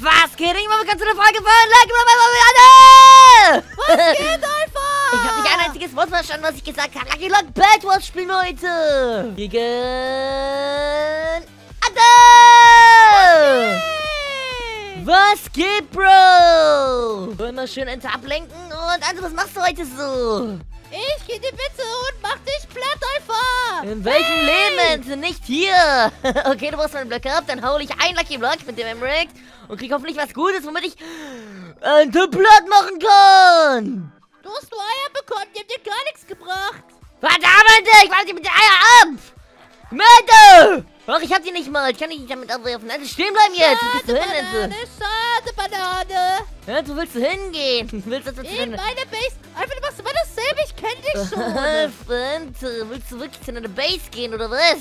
was geht? Ich mal ganz der Folge von Like Anne! Was geht einfach? Ich habe nicht ein einziges Wort verstanden, was ich gesagt habe. Lucky Luck Bad Wars spielen wir heute. Gegen! Hey. Was geht, Bro? Wollen wir schön Ente ablenken? Und Ante, was machst du heute so? Ich geh die Bitte und mach dich platt einfach. In welchem Leben, Ente? Nicht hier. okay, du brauchst meinen Blöcke ab, dann hole ich einen Lucky Block mit dem Emmerich und krieg hoffentlich was Gutes, womit ich Ente platt machen kann. Du hast nur Eier bekommen, die haben dir gar nichts gebracht. Verdammt, ich warte mit den Eier ab. Mente! Ach, ich hab die nicht mal. Ich kann dich nicht damit abwerfen. Ente, stehen bleiben jetzt. Gehst du hin, Banane, schade Banane. Ja, wo willst du hingehen? Willst du, dass du In deine... meine Base. Einfach, du machst ich kenn dich schon. Ente, willst du wirklich zu deiner Base gehen, oder was?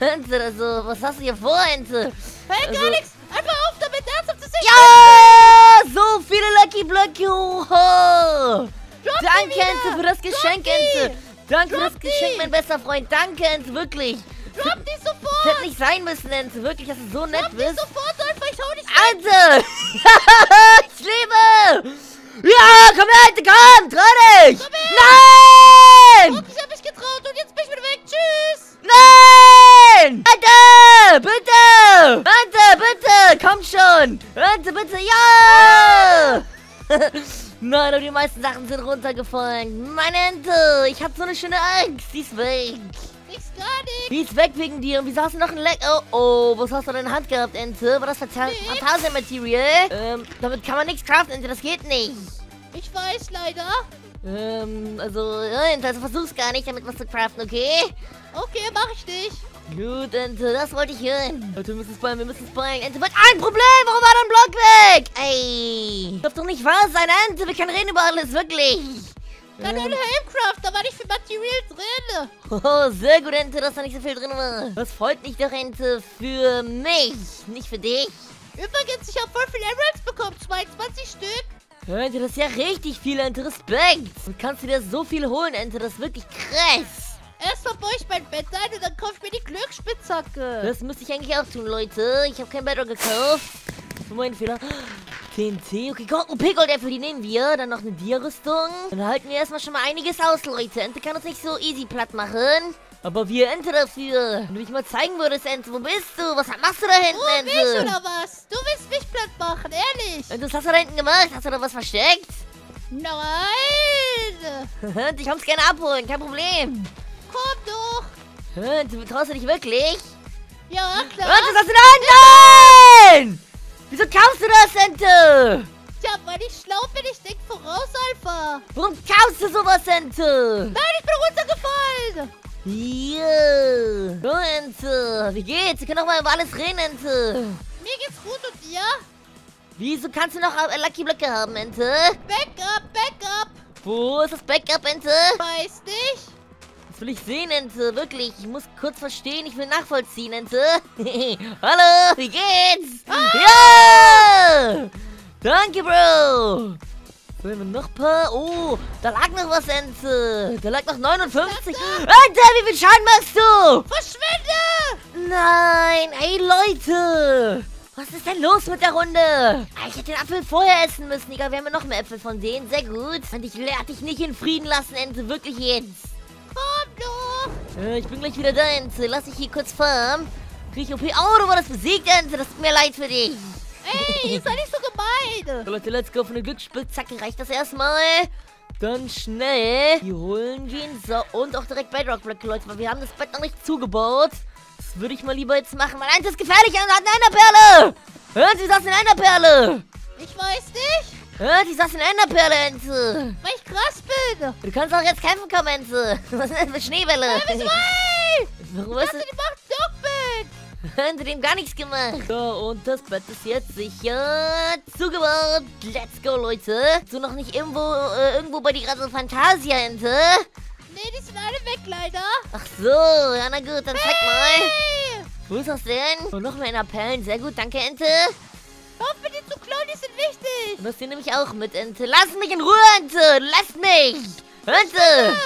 Ente, also, was hast du hier vor, Ente? Hey, gar Also- nichts. Einfach auf damit, ernsthaft zu sehen. Ja! So viele Lucky Blöcke, oho! Drop Danke. Ente, für das Geschenk. Ente! Danke für Drop das die. Geschenk, mein bester Freund! Danke, Ente, wirklich! Drop die Das sofort. hätte nicht sein müssen, Ente, wirklich, dass du so nett Drop die bist! sofort einfach, ich hau dich Ente! ich lebe! Ja, die meisten Sachen sind runtergefallen. Meine Ente! Ich hab so eine schöne Angst. Die ist weg. Nichts gar nicht. Die ist weg wegen dir. Und wieso hast du noch ein Leck? Oh, oh. Was hast du denn in der Hand gehabt, Ente? War das Nix. Fantasia-Material? Ähm, damit kann man nichts craften, Ente. Das geht nicht. Ich weiß leider. Ähm, also, Ente, also versuch's gar nicht, damit was zu craften, okay? Okay, mach ich nicht. Gut, Ente, das wollte ich hören. Leute, wir müssen spawnen, wir müssen spawnen. Ente, wird ein Problem. Warum war dein Block weg? Ey. Das darf doch nicht wahr sein, Ente. Wir können reden über alles, wirklich. Kann nur Ähm, Helmcraft, da war nicht viel Material drin. Oh, sehr gut, Ente, dass da nicht so viel drin war. Das freut mich doch, Ente, für mich, nicht für dich. Übrigens, ich habe voll viel Emeralds bekommen. 22 Stück. Ente, das ist ja richtig viel, Ente. Respekt. Und kannst du dir so viel holen, Ente. Das ist wirklich krass. Erstmal baue ich mein Bett ein und dann kaufe ich mir die Glücksspitzhacke. Das müsste ich eigentlich auch tun, Leute. Ich habe kein Bedrock gekauft. Mein Fehler. TNT, okay, Gold, OP Goldäpfel, die nehmen wir. Dann noch eine Dia-Rüstung. Dann halten wir erstmal schon mal einiges aus, Leute. Ente kann uns nicht so easy platt machen. Aber wir Ente dafür. Wenn du mich mal zeigen würdest, Ente, wo bist du? Was machst du da hinten, Du Ente? willst oder was? Du willst mich platt machen, ehrlich? Ente, was hast du da hinten gemacht? Hast du da was versteckt? Nein. Ich komm's gerne abholen, kein Problem. Komm doch. Ente, traust du dich wirklich? Ja, klar. Ente, was hast du da? Nein! Wieso kaufst du das, Ente? Tja, weil ich schlau bin, ich denk voraus, Alpha. Warum kaufst du sowas, Ente? Nein, ich bin runtergefallen. Ja. So, Ente. Wie geht's? Wir können doch mal über alles reden, Ente. Mir geht's gut und dir? Wieso kannst du noch äh, Lucky Blöcke haben, Ente? Backup, Backup. Wo ist das Backup, Ente? Weiß nicht. Das will ich sehen, Ente. Wirklich. Ich muss kurz verstehen. Ich will nachvollziehen, Ente. Hallo, wie geht's? Ja! Danke, Bro. Wollen wir noch paar? Oh, da lag noch was, Ente. Da lag noch 59. Ente, wie viel Schaden machst du? Verschwinde. Nein, ey Leute! Was ist denn los mit der Runde? Ah, Ich hätte den Apfel vorher essen müssen. Egal, wir haben ja noch mehr Äpfel von denen. Sehr gut. Und ich werde dich nicht in Frieden lassen, Ente. Wirklich jetzt. Komm doch. Äh, ich bin gleich wieder da, Ente. Lass dich hier kurz farmen. Krieg ich OP. Oh, du wurdest besiegt, Ente. Das tut mir leid für dich. Ey, sei nicht so gemein. So, Leute, let's go. Für eine Glücksspitzzacke reicht das erstmal. Dann schnell. Die holen gehen. So, und auch direkt Bedrock-Blöcke, Leute. Weil wir haben das Bett noch nicht zugebaut. Das würde ich mal lieber jetzt machen. Weil eins ist gefährlich. Er hat eine Enderperle. Hören Sie, das ist eine Enderperle. Ich weiß nicht, Hören Sie, das ist eine Enderperle, Ente. weil ich krass bin. Du kannst auch jetzt kämpfen kommen, Ente. Was ist denn für Schneebälle? Warum ich ist dachte, die sie dem gar nichts gemacht. So, und das Bett ist jetzt sicher zugebaut. Let's go, Leute. So noch nicht irgendwo, äh, irgendwo bei die gerade so Fantasia-Ente? Nee, die sind alle weg, leider. Ach so, ja na gut, dann zeig mal. Hey, Wo ist das denn? Und noch mehr in Appellen. Sehr gut, danke, Ente. auf mit denen zu klauen, die sind wichtig. Und das hier nehme ich auch mit, Ente. Lass mich in Ruhe, Ente. Lass mich. Ente.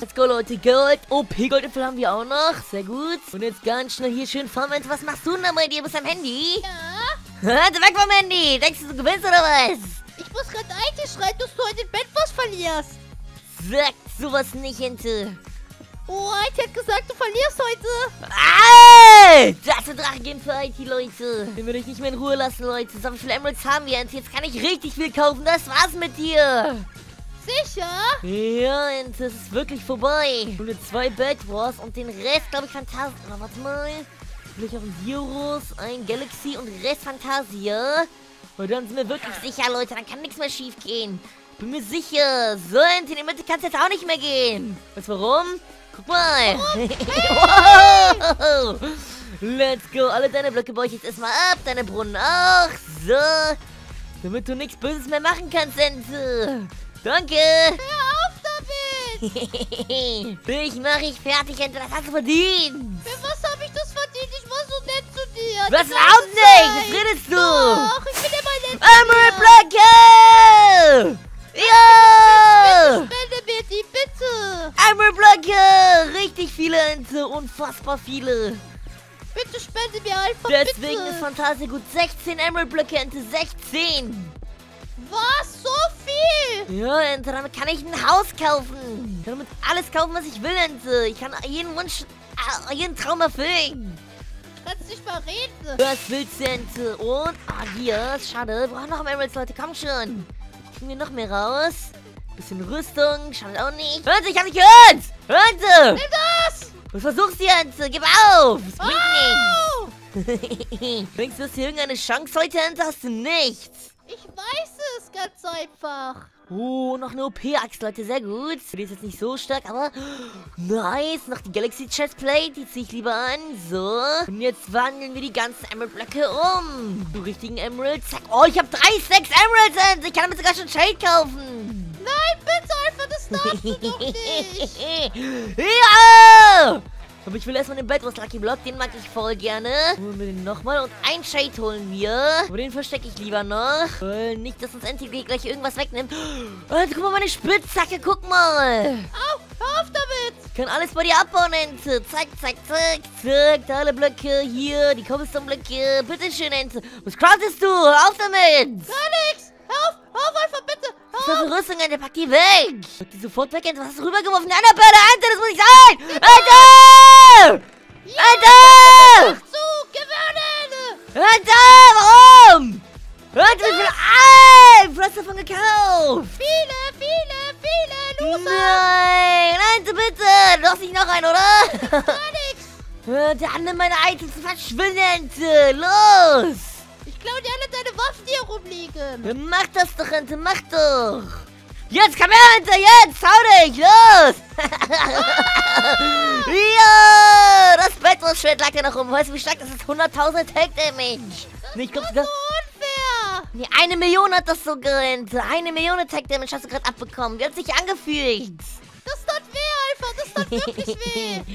Let's go, Leute. Gold. OP Goldäpfel haben wir auch noch. Sehr gut. Und jetzt ganz schnell hier schön farmen. Was machst du denn da bei dir? Bist du am Handy? Ja, Ente, weg vom Handy! Denkst du, du gewinnst oder was? Ich muss gerade eigentlich schreien, dass du heute den Bettboss verlierst. Sag sowas nicht, Ente. Oh, Eiti hat gesagt, du verlierst heute. Ey! Das ist Drachen gehen für IT, Leute. Den würde ich nicht mehr in Ruhe lassen, Leute. So viele Emeralds haben wir, Ente. Jetzt kann ich richtig viel kaufen. Das war's mit dir. Sicher? Ja, Ente, es ist wirklich vorbei. Nur zwei Bad Wars und den Rest, glaube ich, fantastisch. Aber warte mal. Vielleicht auch ein Virus, ein Galaxy und Rest Fantasia. Und dann sind wir wirklich sicher, Leute. Dann kann nichts mehr schief gehen. Bin mir sicher. So, Ente, in die Mitte kann es jetzt auch nicht mehr gehen. Weißt du warum? Guck mal. wow. Let's go. Alle deine Blöcke baue ich jetzt erstmal ab. Deine Brunnen auch. So. Damit du nichts Böses mehr machen kannst, Ente. Danke. Hör auf damit. Dich mache ich fertig, Ente. Das hast du verdient. Für was habe ich das verdient? Ich war so nett zu dir. Was ganze nicht. Was redest du? Doch, ich bin immer nett Emerald zu dir. Blöcke. Ja. Spende mir die, bitte. Emerald Blöcke. Richtig viele, Ente. Unfassbar viele. Bitte spende mir einfach, Deswegen bitte. ist Fantasia gut 16 Emerald Blöcke, Ente. 16. Was? So viel? Ja, Ente, damit kann ich ein Haus kaufen. Ich kann damit alles kaufen, was ich will, Ente. Ich kann jeden Wunsch, äh, jeden Traum erfüllen. Kannst nicht mal reden. Was willst du, Ente? Und, ah, hier, ist schade. Wir brauchen noch Emeralds, Leute, komm schon. Kriegen wir noch mehr raus? Bisschen Rüstung, schadet auch nicht. Ente, ich hab dich gehört! Ente! Nimm das! Was versuchst du, Ente? Gib auf! Es bringt Au! nichts. Denkst du, hast du irgendeine Chance heute, Ente? Hast du nichts. Ich weiß es ganz einfach. Oh, noch eine OP-Axt, Leute, sehr gut. Die ist jetzt nicht so stark, aber nice. Noch die Galaxy Chestplate, die ziehe ich lieber an. So. Und jetzt wandeln wir die ganzen Emerald-Blöcke um. Du richtigen Emeralds. Zack. Oh, ich habe drei Stacks Emeralds. Ente. Ich kann damit sogar schon Shade kaufen. Nein, bitte einfach, das darfst du doch nicht. ja! Aber ich will erstmal den Bedrock Lucky Block, den mag ich voll gerne. Holen wir den nochmal und ein Shade holen wir. Aber den verstecke ich lieber noch. Weil nicht, dass uns NTG gleich irgendwas wegnimmt. Und guck mal, meine Spitzhacke, guck mal. Au, hör auf damit. Ich kann alles bei dir abbauen, Ente. Zack, zack, zack, zack. Da alle Blöcke, hier, die Cobblestone-Blöcke. Bitteschön, Ente. Was craftest du? Hör auf damit. Gar nichts. Hör auf, hör auf einfach, bitte. Was Hör ist auf. für Rüstung, Ente? Pack die weg. Pack die sofort weg, Ente. Was hast du rübergeworfen? Eine Bälle, Ente, das muss nicht sein. Ente! Ente! Mach zu, gewonnen. Ente, warum? Ente, wie viel... Ey, du hast davon gekauft. Viele, viele, viele Loser. Nein, Ente, bitte. Du hast nicht noch einen, oder? Gar nichts. Der andere meine Items verschwinden, Ente. Los. Ich klaue dir alle deine Waffen, die hier rumliegen. Ja, Mach das doch, Ente, mach doch. Jetzt, komm her, Ente, jetzt, hau dich, los. ja, das Bedrock-Schwert lag da noch rum. Weißt du, wie stark das ist? 100.000 Attack Damage. Nee, ich glaub Das ist so unfair. Nee, eine Million hat das sogar, Ente. Eine Million Attack Damage hast du gerade abbekommen. Wie hat sich angefühlt? Das tat weh einfach. Das tat wirklich weh.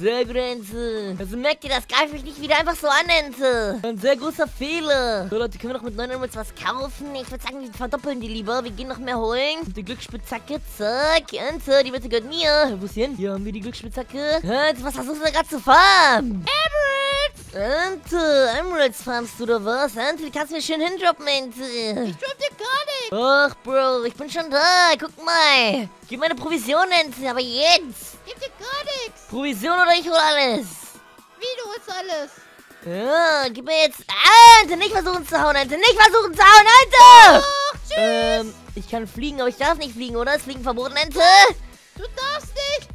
Sehr gut, Ente. Also merkt ihr, das greife ich nicht wieder einfach so an, Ente. Ein sehr großer Fehler. So, Leute, können wir noch mit 9 Emeralds was kaufen? Ich würde sagen, wir verdoppeln die lieber. Wir gehen noch mehr holen. Und die Glücksspitzhacke, zack. Ente, die Mitte gehört mir. Wo ist sie hin? Hier haben wir die Glücksspitzhacke. Ente, was versuchst du denn gerade zu farmen? Emeralds. Ente, Emeralds farmst du oder was? Ente, die kannst du mir schön hindroppen, Ente. Ich drop dir gar nichts. Ach, Bro, ich bin schon da. Guck mal. Gib meine Provision, Ente, aber jetzt. Gib dir gar nichts. Provision oder ich hol alles. Wie du ist alles. Ja, gib mir jetzt... Ente, nicht versuchen zu hauen, Ente. Nicht versuchen zu hauen, Ente! Ach, tschüss. Ähm, ich kann fliegen, aber ich darf nicht fliegen, oder? Ist Fliegen verboten, Ente? Du darfst nicht.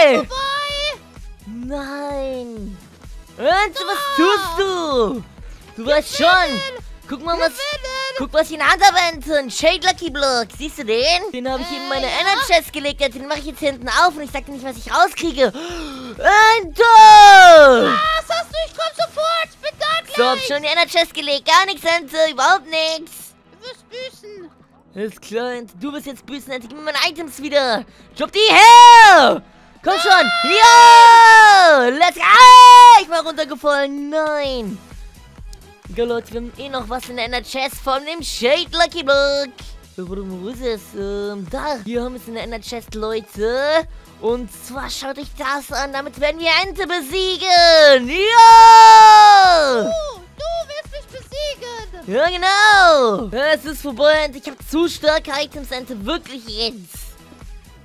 Ey! Vorbei. Nein! Ente, was tust du? Du weißt schon. Guck mal, was... Guck, was ich in der Hand habe. Ein Shade Lucky Block. Siehst du den? Den habe ich in Äh, meine ja. Ender Chest gelegt, Ente. Den mache ich jetzt hinten auf und ich sag dir nicht, was ich rauskriege. Ente! Was hast du? Ich komm sofort. Ich bin da So, hab gleich. schon die Ender Chest gelegt. Gar nichts, Ente. Überhaupt nichts. Du wirst büßen. Ist klar, Ente. Du bist jetzt büßen, Ente. Gib mir meine Items wieder. Drop die her! Komm schon. Ja! Let's go! Ah, ich war runtergefallen. Nein. Ja, Leute, wir haben eh noch was in der Ender Chest von dem Shade Lucky Block. Wo, ist es? Ähm, da. Hier haben wir es in der Ender Chest, Leute. Und zwar schaut euch das an. Damit werden wir Ente besiegen. Ja! Oh, Ja, genau. Es ist vorbei, Ente. Ich habe zu starke Items, Ente. Wirklich jetzt.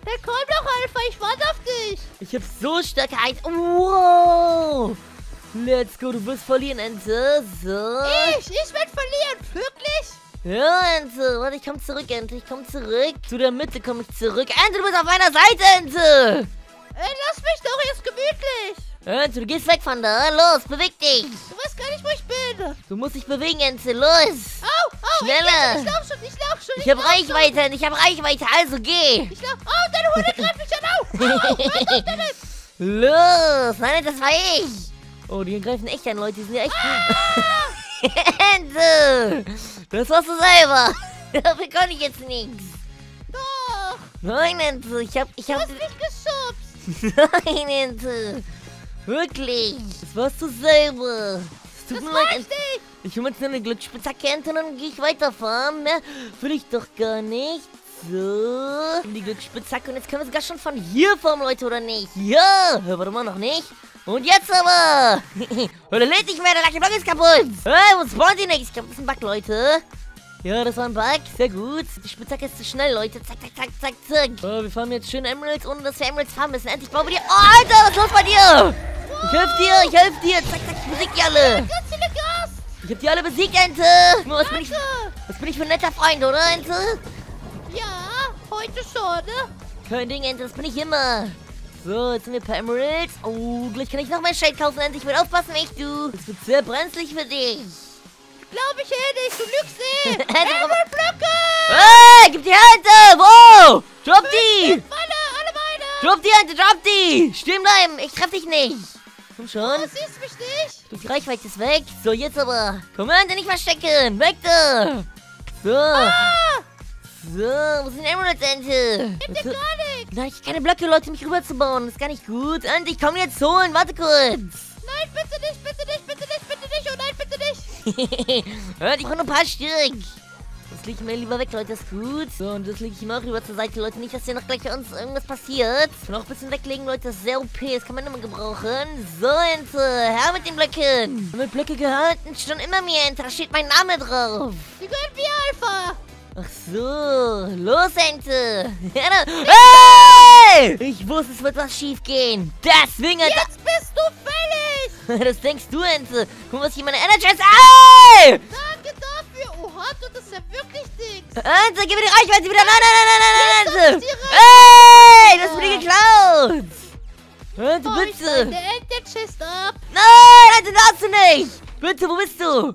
Dann komm doch, Alpha, ich warte auf dich. Ich habe so starke Items. Wow. Let's go, du wirst verlieren, Ente. So. Ich, ich werde verlieren. Wirklich? Ja, Ente. Warte, ich komm zurück, Ente. Ich komm zurück. Zu der Mitte komme ich zurück. Ente, du bist auf meiner Seite, Ente. Ey, lass mich doch, jetzt gemütlich. Ente, du gehst weg von da. Los, beweg dich. Du weißt gar nicht, wo ich bin. Du musst dich bewegen, Ente. Los. Au, au, Schneller. Ich, ich lauf schon, ich lauf schon. Ich hab lauf schon. Reichweite, Ente. Ich hab Reichweite. Also geh. Ich lauf. Oh, deine Hunde greift mich an. Au, au, au. Ist denn jetzt? Los. Nein, das war ich. Oh, die greifen echt an, Leute. Die sind ja echt... Ente. Das warst du selber. Dafür kann ich jetzt nichts. Doch, Nein, Ente. Ich hab... Ich du hab... hast mich geschubst. Nein, Ente. Wirklich. Das warst du selber. Es tut Das mir leid, ich Ente. nicht. Ich hol mir jetzt eine Glücksspitzhacke, Ente, und dann gehe ich weiterfahren. Mehr will ich doch gar nicht. So. Die Glücksspitzhacke. Und jetzt können wir sogar schon von hier fahren, Leute, oder nicht? Ja. Warte mal, noch nicht. Und jetzt aber. Oder lädt nicht mehr, der Lucky Block ist kaputt. Hey, wo spawnt die nicht? Ich glaube, das ist ein Bug, Leute. Ja, das war ein Bug. Sehr gut. Die Spitzhacke ist zu schnell, Leute. Zack, zack, zack, zack, zack. Oh, wir fahren jetzt schön Emeralds, ohne dass wir Emeralds fahren müssen. Endlich bauen wir die... Oh, Alter, was ist los bei dir? Ich helf dir, ich helf dir. Zack, zack, ich besieg die alle. Ich hab die alle besiegt, Ente. Was bin ich, was bin ich für ein netter Freund, oder, Ente? Ja, heute schon, ne? Kein Ding, Ente, das bin ich immer. So, jetzt sind wir per Emeralds. Oh, gleich kann ich noch mehr Shade kaufen, Ente. Ich will aufpassen, echt, du. Das wird sehr brenzlig für dich. Glaub ich eh nicht, du lügst eh. Ente, komm- Emerald-Blöcke. Hey, gib die Ente. Wo? Drop die. Meine, alle meine. Drop die, Ente, drop die. Stehen bleiben, ich treff dich nicht. Komm schon. Du siehst mich nicht. Du, die Reichweite ist weg. So, jetzt aber. Komm her, Ente, nicht verstecken. Weg da. So. So, wo sind Emeralds, Ente? Gib dir gar nichts. Nein, ich keine Blöcke, Leute, mich rüberzubauen. Das ist gar nicht gut. Und ich komme jetzt holen. Warte kurz. Nein, bitte nicht, bitte nicht, bitte nicht, bitte nicht. Oh nein, bitte nicht. Hört, ich brauche nur ein paar Stück. Das lege ich mir lieber weg, Leute. Das ist gut. So, und das lege ich immer auch rüber zur Seite, Leute. Nicht, dass hier noch gleich bei uns irgendwas passiert. Ich kann auch ein bisschen weglegen, Leute. Das ist sehr OP. Das kann man immer gebrauchen. So, Ente. Her mit den Blöcken. Mit Blöcke gehalten schon immer mehr, Ente. Da steht mein Name drauf. Die gehören wie Alpha. Ach so, los, Ente. Hey! Ich wusste, es wird was schief gehen. Deswegen, Ente. Jetzt bist du fällig. Das denkst du, Ente. Guck mal, was hier meine Energy ist. Ey! Danke dafür. Oha, du, das ist ja wirklich dick. Ente, gib mir die Reichweite wieder. Nein, nein, nein, nein, nein, Ente. ich Ey, das ist mir geklaut. Ente, Oh, ich bitte. der Ente-Chest ab. Nein, Ente, darfst du nicht. Bitte, wo bist du?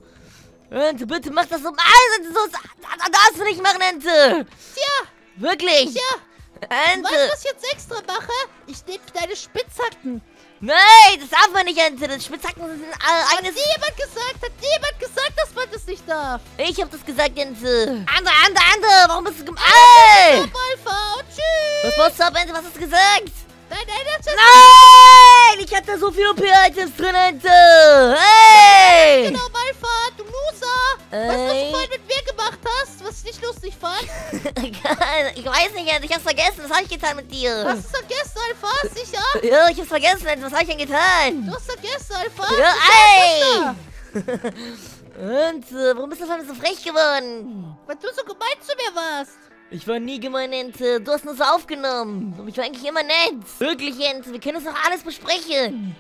Ente, bitte, mach das so. Nein, Ente. Das darfst du nicht machen, Ente. Tja, Wirklich. tja. Weißt du, Ente. was ich jetzt extra mache? Ich nehme deine Spitzhacken. Nein, das darf man nicht, Ente. Das Spitzhacken sind äh, Hat eines... dir jemand gesagt? Hat jemand gesagt, dass man das nicht darf? Ich hab das gesagt, Ente. Ante, Ante, Ante. Warum bist du gem... Ey! Alpha. Und tschüss. Was wolltest du ab, Ente? Was hast du gesagt? Dein Ente-Chest. Nein! Ich hatte so viele OP-Items drin, Ente! Hey! Genau, was du vorhin mit mir gemacht hast? Was ich nicht lustig fand? ich weiß nicht, Ente. Ich hab's vergessen. Was hab ich getan mit dir? Hast du vergessen, Alpha? Sicher? Ja, ich hab's vergessen, Ente. Was hab ich denn getan? Du hast vergessen, Alpha. Ja, ey! Ente, warum bist du einmal so frech geworden? Weil du so gemein zu mir warst. Ich war nie gemein, Ente. Du hast nur so aufgenommen. Und ich war eigentlich immer nett. Wirklich, Ente. Wir können uns doch alles besprechen.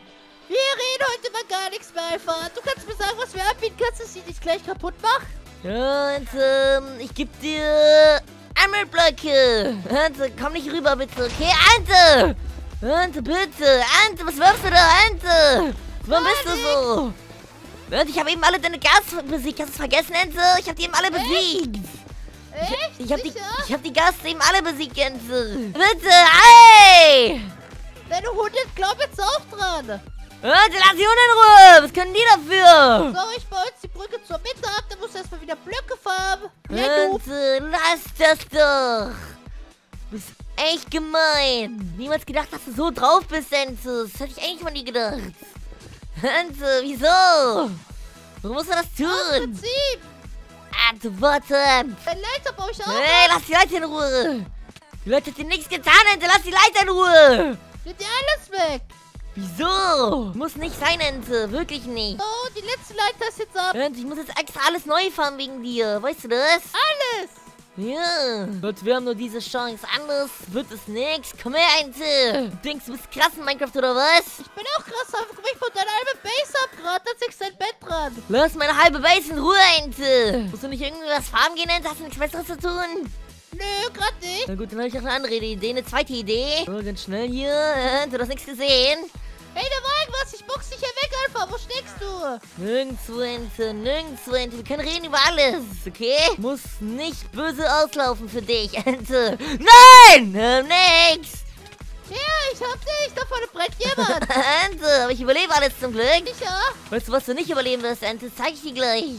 Wir reden heute mal gar nichts mehr, Alpha. Du kannst mir sagen, was wir anbieten. Kannst du es nicht gleich kaputt machen? Ja, Ente, ich geb dir Emerald-Blöcke. Ente, komm nicht rüber, bitte, okay? Ente! Ente, bitte! Ente, was wirfst du da, Ente? Warum bist du so? Ente, ich habe eben alle deine Gas besiegt. Hast du es vergessen, Ente? Ich habe die eben alle besiegt. Echt? Ich habe die, ich hab die Gas eben alle besiegt, Ente. Bitte, ey! Deine Hunde glauben jetzt auch dran. Ente, lass die Hunde in Ruhe! Was können die dafür? So, ich baue jetzt die Brücke zur Mitte ab. Dann musst du erstmal wieder Blöcke farben. Noob. Ente, lass das doch! Du bist echt gemein! Niemals gedacht, dass du so drauf bist, Ente! Das hätte ich eigentlich von dir gedacht! Ente, wieso? Warum musst du das Aus tun? Prinzip. Ente, warte! Dein Leiter baue ich auch. Hey, lass die Leute in Ruhe! Die Leute hat dir nichts getan, Ente! Lass die Leute in Ruhe! Wird dir alles weg. Wieso? Muss nicht sein, Ente. Wirklich nicht. Oh, die letzte Leiter ist jetzt ab. Ente, ich muss jetzt extra alles neu fahren wegen dir. Weißt du das? Alles. Ja. Gott, wir haben nur diese Chance. Anders wird es nix. Komm her, Ente. Du denkst, du bist krass in Minecraft oder was? Ich bin auch krass. aber Guck mal, ich von deiner halbe Base ab gerade. Da ist dein Bett dran. Lass meine halbe Base in Ruhe, Ente. Musst du nicht irgendwie was farmen gehen, Ente? Hast du nichts Besseres zu tun? Nö, gerade nicht. Na gut, dann habe ich noch eine andere Idee, eine zweite Idee. So, ganz schnell hier. Äh, Du hast nichts gesehen. Hey, da war irgendwas. Ich box dich hier weg, Alpha. Wo steckst du? Nirgendwo, Ente, nirgendwo, Ente. Wir können reden über alles, okay? Muss nicht böse auslaufen für dich, Ente. Nein! Äh, nix! Ja, ich hab dich. Da vorne brennt jemand. Ente, aber ich überlebe alles zum Glück. Sicher? Weißt du, was du nicht überleben wirst, Ente? Zeig ich dir gleich.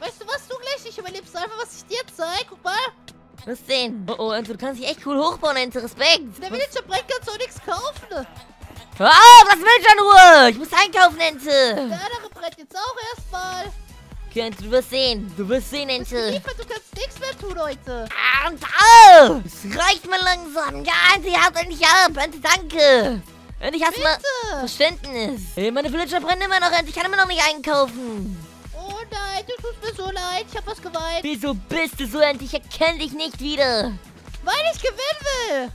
Weißt du was, du gleich nicht überlebst? Einfach, was ich dir zeig. Guck mal. Was denn? Oh, oh, Ente, du kannst dich echt cool hochbauen, Ente. Respekt. Der Villager brennt, kannst du auch nichts kaufen. Hör auf, lass mich in Ruhe. Ich muss einkaufen, Ente. Der andere brennt jetzt auch erstmal. Okay, Ente, du wirst sehen. Du wirst sehen, Du Ente. geliefert, du kannst nichts mehr tun heute. Ah, und au! Es reicht mir langsam. Ja, Ente, haut endlich ab. Ente, danke. Endlich hast du mal Bitte. Verständnis. Hey, meine Villager brennen immer noch, Ente. Ich kann immer noch nicht einkaufen. Oh nein, du tust mir so leid. Ich hab was geweint. Wieso bist du so, Ente? Ich erkenne dich nicht wieder. Weil ich gewinnen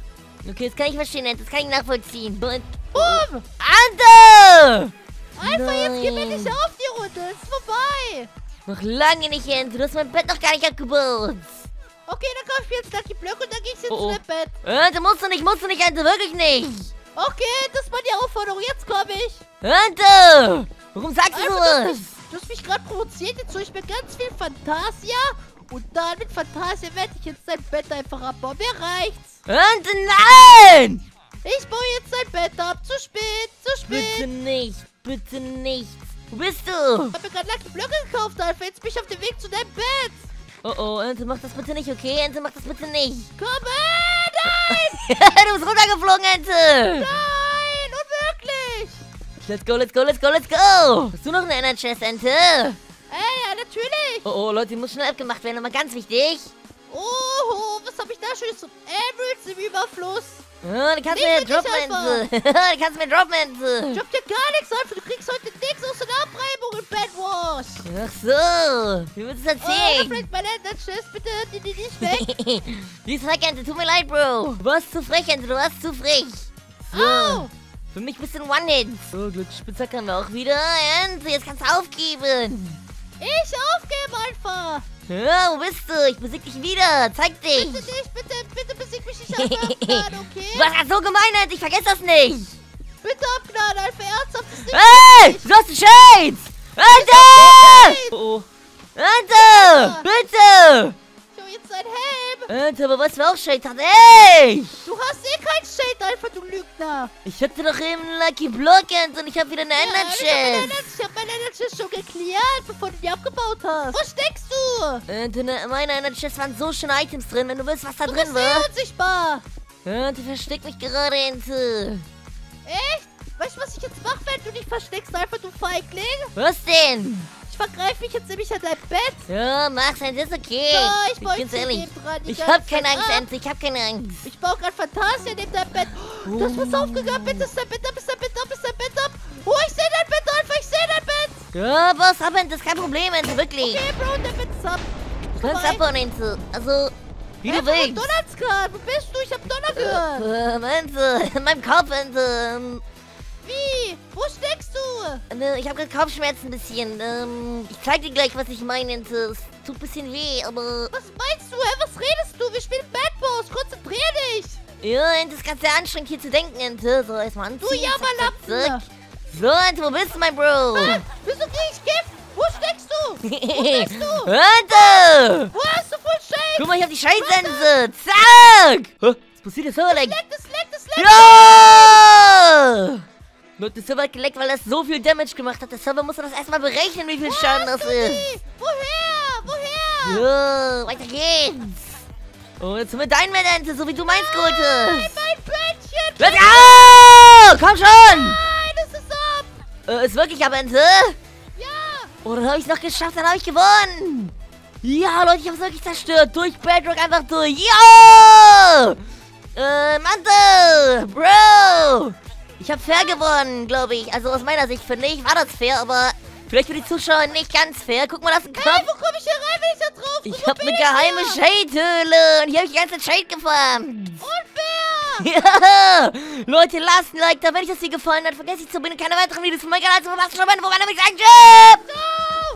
will. Okay, das kann ich verstehen, Ente. Das kann ich nachvollziehen. So, Boom. Ante! Alpha, jetzt gewinne Nein. ich auf die Runde. Ist vorbei. Noch lange nicht, Ente. Du hast mein Bett noch gar nicht abgebaut. Okay, dann kaufe ich mir jetzt Lucky Block und dann gehe ich ins Oh, oh. Bett. Ente, musst du nicht, musst du nicht, Ente. Wirklich nicht. Okay, das war die Aufforderung. Jetzt komme ich. Ente! Warum sagst du sowas? hast mich, du hast mich gerade provoziert. Jetzt hole ich mir ganz viel Fantasia. Und dann mit Fantasia werde ich jetzt dein Bett einfach abbauen. Mir reicht's. Ente, nein! Ich baue jetzt dein Bett ab. Zu spät, zu spät. Bitte nicht, bitte nicht. Wo bist du? Ich habe mir gerade Lucky Blöcke gekauft, Alpha. Jetzt bin ich auf dem Weg zu deinem Bett. Oh oh, Ente, mach das bitte nicht, okay? Ente, mach das bitte nicht. Komm, äh, nein, du bist runtergeflogen, Ente! nein, unmöglich. Let's go, let's go, let's go, let's go! Hast du noch eine Ender Chest, Ente? Ey, ja, natürlich. Oh oh, Leute, die muss schnell abgemacht werden, aber ganz wichtig. Oh, was habe ich da schönes? Emeralds im Überfluss. Oh, die kannst du mir droppen, die kannst du mir droppen, hab dir gar nichts, Alpha. Du kriegst heute nichts aus der Abreibung in Bedwars. Ach so, wie willst du das Oh, erzählen? fällt meine Enderchest. Bitte, die, die nicht weg. die ist weg, Ente, tut mir leid, Bro. Du warst zu frech, Ente, du warst zu frech. So. Au. Für mich bist du ein One-Hit. So, Glücksspitzhack haben wir auch wieder. Ente, jetzt kannst du aufgeben. Ich aufgebe, Alpha. Ja, wo bist du? Ich besieg dich wieder. Zeig dich. Bitte nicht, bitte, bitte besieg mich nicht Alpha. Abgnaden, okay? Du warst grad so gemein, Ente. Ich vergesse das nicht. Bitte abgnaden, Alpha. Ernsthaft, das ist nicht Hey, du hast die Shades. Ente! Oh. Ente, bitte. So jetzt ein Helm. Ente, aber was für auch hat? Ey! Du hast eh kein Shade, Alpha, du Lügner. Ich hatte doch eben einen Lucky Block, und ich habe wieder eine Ja, Ender ich hab meine Ich Enderchest schon geklärt, bevor du die abgebaut hast. Wo steckst du? Ente, ne, meine Ender Chest waren so schöne Items drin. Wenn du willst, was da Du drin war. eh unsichtbar. Ente, versteck mich gerade, Ente. Echt? Weißt du, was ich jetzt mache, wenn du dich versteckst, Alpha, du Feigling? Was denn? Ich vergreife mich jetzt nämlich an dein Bett. Ja, mach's, Ente, ist okay. Ja, ich jetzt ehrlich. dran Ich hab keine Angst. Ente, ich hab keine Angst. Ich baue gerade Fantasia neben deinem Bett. Du hast was aufgegangen. Bitte ist dein Bett ab, ist dein Bett ab, ist dein Bett ab. Oh, ich sehe dein Bett, Alpha, ich sehe dein Bett. Ja, Boss, ab, Ente, ist kein Problem, Ente, wirklich. Okay, Bro, dein Bett ist ab. Du kannst abbauen, Ente. Also, wie du Alpha, wo willst. donnert's gerade? Wo bist du? Ich hab Donner gehört. Ähm, Ente, in meinem Kopf, Ente. Wo steckst du? ne, ich hab gerade Kopfschmerzen ein bisschen. Ähm, ich zeig dir gleich, was ich meine. Es tut ein bisschen weh, aber... Was meinst du? Hä? Was redest du? Wir spielen Bad Boss. Konzentrier dich. Ja, Ente, ist ganz sehr anstrengend hier zu denken, Ente. So, erstmal anziehen. Du Jammerlappen. So, Ente, wo bist du, mein Bro? Ah, wieso krieg ich Gift? Wo steckst du? Wo steckst du? Ente! Wo hast du voll Shade? Guck mal, ich hab die Scheißsense. Zack! Hä? Was passiert jetzt leckt? Leckt es, leckt es, leckt Ja! Leute, der Server hat geleckt, weil das so viel Damage gemacht hat. Der Server muss das erstmal berechnen, wie viel Schaden das ist. Woher? Woher? Ja, weiter geht's. Und jetzt mit deinen Ente, so wie du meins geholt hast. Mein Bettchen. Let's go! Komm schon! Nein, es ist ab. Äh, ist wirklich ab, Ente? Ja. Oh, dann habe ich noch geschafft, dann habe ich gewonnen. Ja, Leute, ich habe es wirklich zerstört. Durch Bedrock einfach durch. Ja! Äh, Ante! Bro! Ich habe fair gewonnen, glaube ich. Also aus meiner Sicht finde ich, war das fair, aber vielleicht für die Zuschauer nicht ganz fair. Guck mal, das ist ein Hey, Kopf. wo komme ich hier rein, wenn ich da drauf Ich habe eine geheime? Shade-Höhle und hier habe ich die ganze Shade gefarmt. Unfair! Ja, Leute, lasst ein Like da, wenn euch das hier gefallen hat. Vergesst nicht zu abonnieren, keine weiteren Videos von meinem Kanal zu verpassen. Schon mal, wo man nämlich sagt, tschüss.